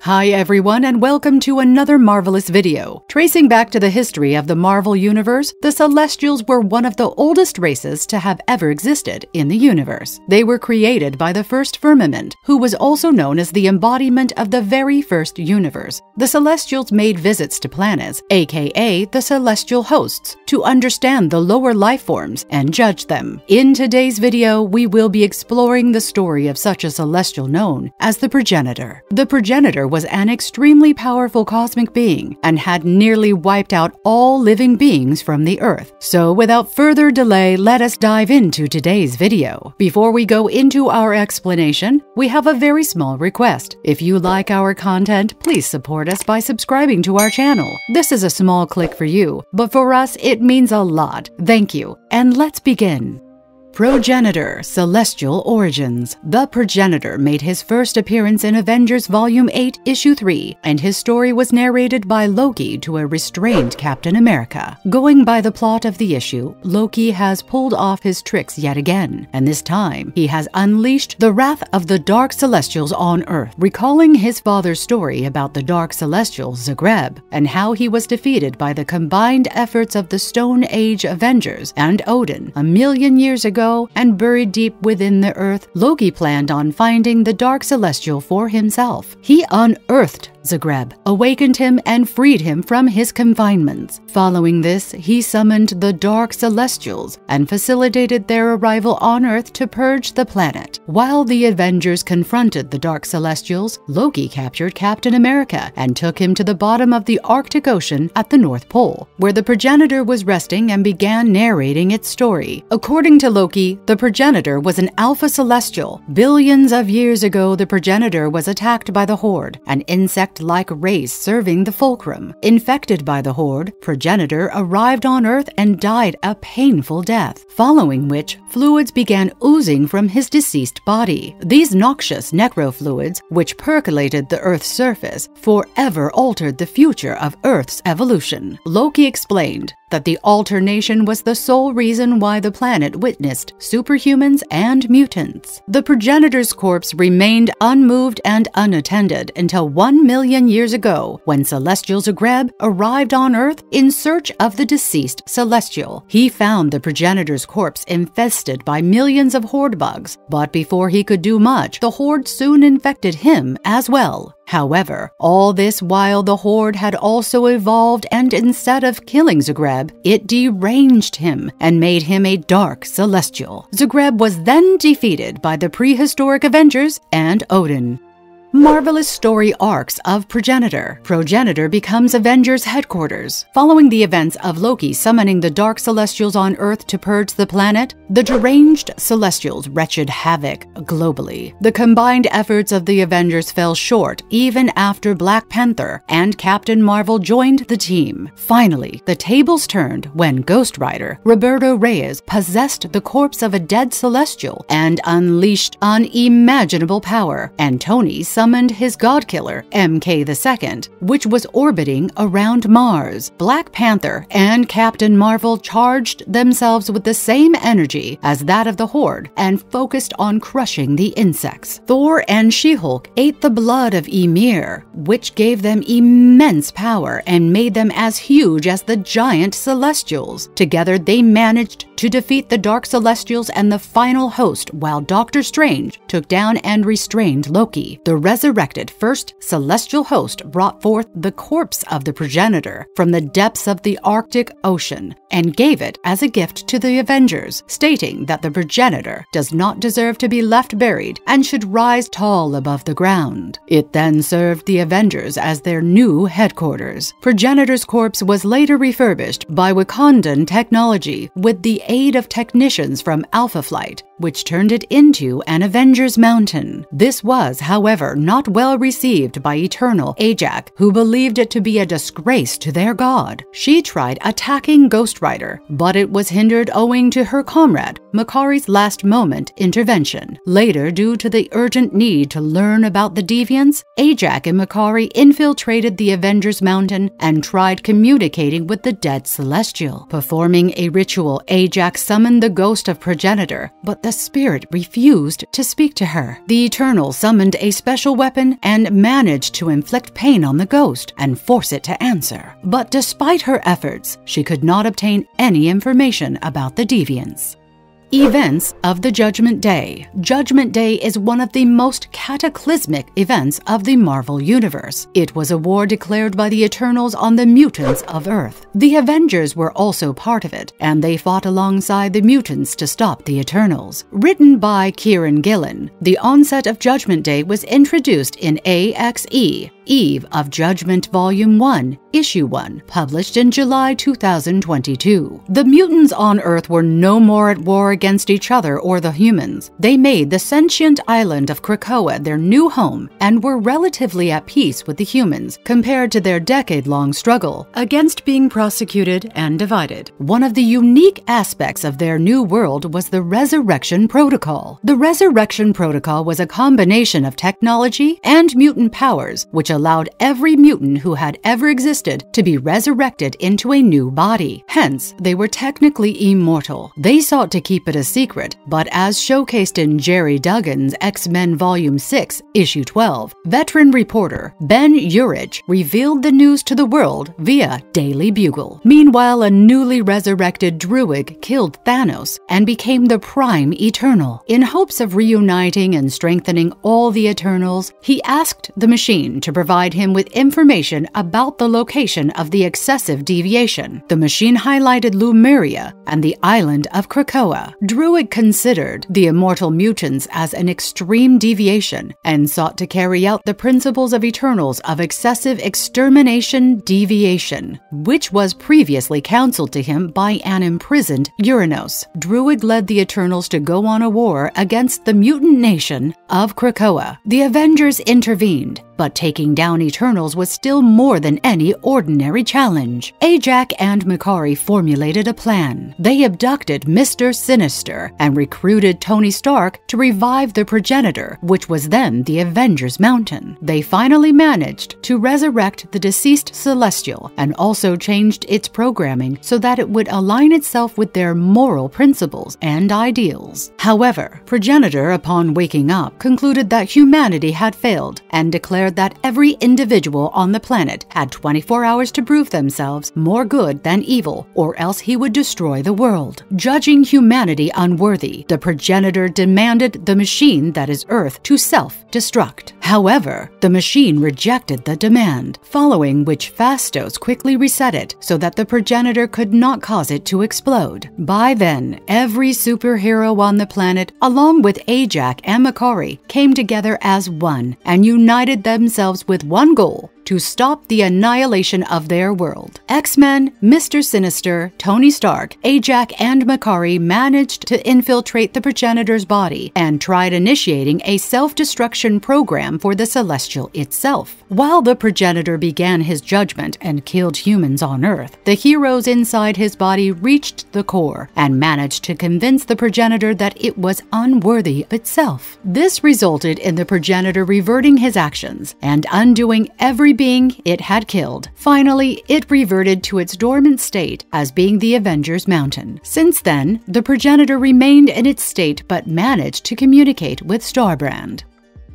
Hi everyone and welcome to another marvelous video. Tracing back to the history of the Marvel Universe, the Celestials were one of the oldest races to have ever existed in the universe. They were created by the first firmament, who was also known as the embodiment of the very first universe. The Celestials made visits to planets, aka the Celestial hosts, to understand the lower life forms and judge them. In today's video, we will be exploring the story of such a Celestial known as the Progenitor. The Progenitor was an extremely powerful cosmic being and had nearly wiped out all living beings from the Earth. So without further delay, let us dive into today's video. Before we go into our explanation, we have a very small request. If you like our content, please support us by subscribing to our channel. This is a small click for you, but for us, it means a lot. Thank you, and let's begin. Progenitor Celestial Origins The Progenitor made his first appearance in Avengers Volume 8, Issue 3, and his story was narrated by Loki to a restrained Captain America. Going by the plot of the issue, Loki has pulled off his tricks yet again, and this time he has unleashed the wrath of the Dark Celestials on Earth, recalling his father's story about the Dark Celestial Zgreb and how he was defeated by the combined efforts of the Stone Age Avengers and Odin a million years ago ago and buried deep within the earth, Loki planned on finding the Dark Celestial for himself. He unearthed Zgreb, awakened him and freed him from his confinements. Following this, he summoned the Dark Celestials and facilitated their arrival on Earth to purge the planet. While the Avengers confronted the Dark Celestials, Loki captured Captain America and took him to the bottom of the Arctic Ocean at the North Pole, where the progenitor was resting and began narrating its story. According to Loki, the progenitor was an Alpha Celestial. Billions of years ago, the progenitor was attacked by the Horde, an insect like race serving the fulcrum. Infected by the Horde, Progenitor arrived on Earth and died a painful death, following which fluids began oozing from his deceased body. These noxious necrofluids, which percolated the Earth's surface, forever altered the future of Earth's evolution. Loki explained that the alternation was the sole reason why the planet witnessed superhumans and mutants. The progenitor's corpse remained unmoved and unattended until one million years ago when Celestial Zgreb arrived on Earth in search of the deceased Celestial. He found the progenitor's corpse infested by millions of horde bugs, but before he could do much, the horde soon infected him as well. However, all this while the Horde had also evolved, and instead of killing Zgreb, it deranged him and made him a dark celestial. Zgreb was then defeated by the prehistoric Avengers and Odin. Marvelous story arcs of Progenitor. Progenitor becomes Avengers headquarters. Following the events of Loki summoning the Dark Celestials on Earth to purge the planet, the deranged Celestials wretched havoc globally. The combined efforts of the Avengers fell short even after Black Panther and Captain Marvel joined the team. Finally, the tables turned when Ghost Rider, Roberto Reyes, possessed the corpse of a dead Celestial and unleashed unimaginable power, and Tony summoned his godkiller, MK II, which was orbiting around Mars. Black Panther and Captain Marvel charged themselves with the same energy as that of the Horde and focused on crushing the insects. Thor and She-Hulk ate the blood of Ymir, which gave them immense power and made them as huge as the giant Celestials. Together, they managed to defeat the Dark Celestials and the final host while Doctor Strange took down and restrained Loki. The resurrected first celestial host brought forth the corpse of the progenitor from the depths of the Arctic Ocean and gave it as a gift to the Avengers, stating that the progenitor does not deserve to be left buried and should rise tall above the ground. It then served the Avengers as their new headquarters. Progenitor's corpse was later refurbished by Wakandan technology with the aid of technicians from Alpha Flight, which turned it into an Avengers Mountain. This was, however, not well received by Eternal Ajak, who believed it to be a disgrace to their god. She tried attacking Ghost Rider, but it was hindered owing to her comrade, Makkari's last moment intervention. Later, due to the urgent need to learn about the deviants, Ajak and Makkari infiltrated the Avengers Mountain and tried communicating with the dead Celestial. Performing a ritual, Ajak summoned the ghost of Progenitor, but the spirit refused to speak to her. The Eternal summoned a special weapon and managed to inflict pain on the ghost and force it to answer. But despite her efforts, she could not obtain any information about the deviants. Events of the Judgment Day. Judgment Day is one of the most cataclysmic events of the Marvel Universe. It was a war declared by the Eternals on the mutants of Earth. The Avengers were also part of it, and they fought alongside the mutants to stop the Eternals. Written by Kieron Gillen, the onset of Judgment Day was introduced in AXE, Eve of Judgment Volume 1, Issue 1, published in July 2022. The mutants on Earth were no more at war against each other or the humans. They made the sentient island of Krakoa their new home and were relatively at peace with the humans compared to their decade long struggle against being prosecuted and divided. One of the unique aspects of their new world was the Resurrection Protocol. The Resurrection Protocol was a combination of technology and mutant powers, which allowed every mutant who had ever existed to be resurrected into a new body. Hence, they were technically immortal. They sought to keep it a secret, but as showcased in Gerry Duggan's X Men Volume 6, Issue 12, veteran reporter Ben Urich revealed the news to the world via Daily Bugle. Meanwhile, a newly resurrected Druig killed Thanos and became the Prime Eternal. In hopes of reuniting and strengthening all the Eternals, he asked the machine to provide him with information about the location of the excessive deviation. The machine highlighted Lemuria and the island of Krakoa. Druig considered the immortal mutants as an extreme deviation and sought to carry out the principles of Eternals of excessive extermination deviation, which was previously counseled to him by an imprisoned Uranos. Druig led the Eternals to go on a war against the mutant nation of Krakoa. The Avengers intervened, but taking down Eternals was still more than any ordinary challenge. Ajak and Makkari formulated a plan. They abducted Mr. Sinister and recruited Tony Stark to revive the progenitor, which was then the Avengers Mountain. They finally managed to resurrect the deceased Celestial and also changed its programming so that it would align itself with their moral principles and ideals. However, progenitor, upon waking up, concluded that humanity had failed and declared that every individual on the planet had 24 hours to prove themselves more good than evil, or else he would destroy the world. Judging humanity unworthy, the progenitor demanded the machine that is Earth to self destruct. However, the machine rejected the demand, following which Phastos quickly reset it so that the progenitor could not cause it to explode. By then, every superhero on the planet, along with Ajak and Makkari, came together as one and united themselves with one goal to stop the annihilation of their world. X Men, Mr. Sinister, Tony Stark, Ajak, and Makkari managed to infiltrate the progenitor's body and tried initiating a self destruction program for the Celestial itself. While the progenitor began his judgment and killed humans on Earth, the heroes inside his body reached the core and managed to convince the progenitor that it was unworthy of itself. This resulted in the progenitor reverting his actions and undoing every being it had killed. Finally, it reverted to its dormant state as being the Avengers Mountain. Since then, the progenitor remained in its state but managed to communicate with Starbrand.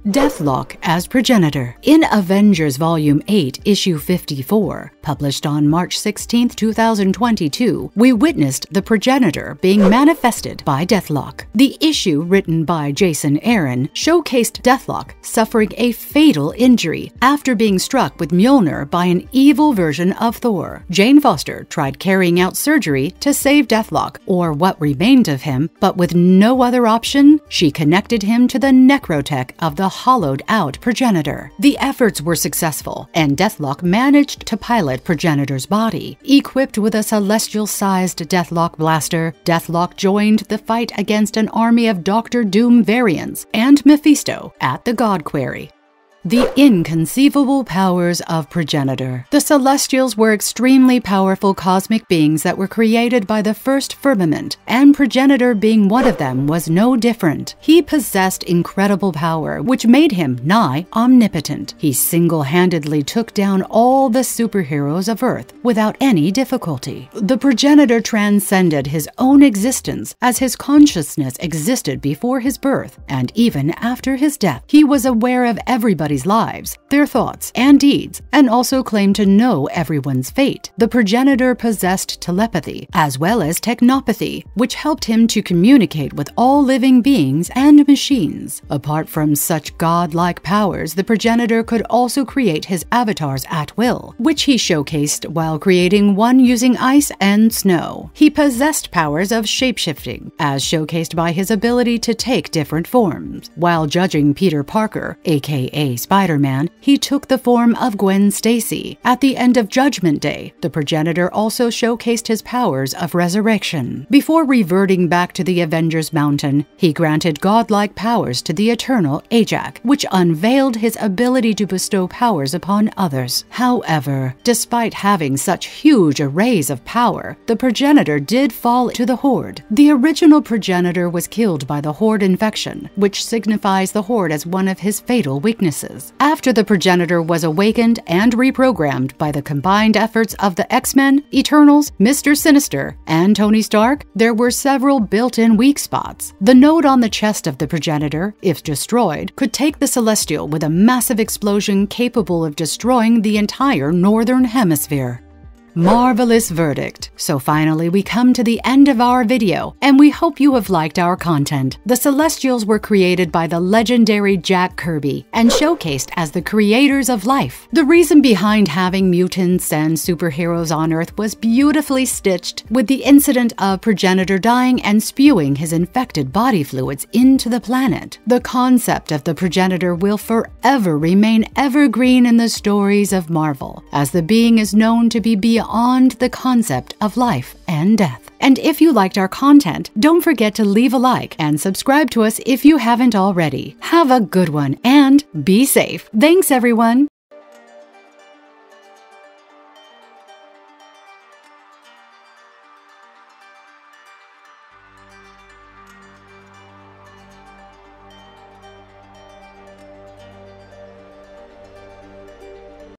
Deathlok as progenitor. In Avengers Volume 8, Issue 54, published on March 16, 2022, we witnessed the progenitor being manifested by Deathlok. The issue, written by Jason Aaron, showcased Deathlok suffering a fatal injury after being struck with Mjolnir by an evil version of Thor. Jane Foster tried carrying out surgery to save Deathlok, or what remained of him, but with no other option, she connected him to the necrotech of the hollowed out progenitor. The efforts were successful, and Deathlok managed to pilot progenitor's body. Equipped with a celestial sized Deathlok blaster, Deathlok joined the fight against an army of Doctor Doom variants and Mephisto at the God Quarry. The inconceivable powers of Progenitor. The Celestials were extremely powerful cosmic beings that were created by the first firmament, and Progenitor being one of them was no different. He possessed incredible power, which made him nigh omnipotent. He single-handedly took down all the superheroes of Earth without any difficulty. The Progenitor transcended his own existence as his consciousness existed before his birth, and even after his death. He was aware of everybody's lives, their thoughts, and deeds, and also claimed to know everyone's fate. The progenitor possessed telepathy, as well as technopathy, which helped him to communicate with all living beings and machines. Apart from such godlike powers, the progenitor could also create his avatars at will, which he showcased while creating one using ice and snow. He possessed powers of shapeshifting, as showcased by his ability to take different forms. While judging Peter Parker, aka Spider-Man, he took the form of Gwen Stacy. At the end of Judgment Day, the progenitor also showcased his powers of resurrection. Before reverting back to the Avengers Mountain, he granted godlike powers to the Eternal Ajak, which unveiled his ability to bestow powers upon others. However, despite having such huge arrays of power, the progenitor did fall to the Horde. The original progenitor was killed by the Horde infection, which signifies the Horde as one of his fatal weaknesses. After the progenitor was awakened and reprogrammed by the combined efforts of the X-Men, Eternals, Mr. Sinister, and Tony Stark, there were several built-in weak spots. The node on the chest of the progenitor, if destroyed, could take the Celestial with a massive explosion capable of destroying the entire Northern Hemisphere. Marvelous verdict. So finally, we come to the end of our video, and we hope you have liked our content. The Celestials were created by the legendary Jack Kirby and showcased as the creators of life. The reason behind having mutants and superheroes on Earth was beautifully stitched with the incident of progenitor dying and spewing his infected body fluids into the planet. The concept of the progenitor will forever remain evergreen in the stories of Marvel, as the being is known to be beyond beyond the concept of life and death. And if you liked our content, don't forget to leave a like and subscribe to us if you haven't already. Have a good one and be safe. Thanks, everyone.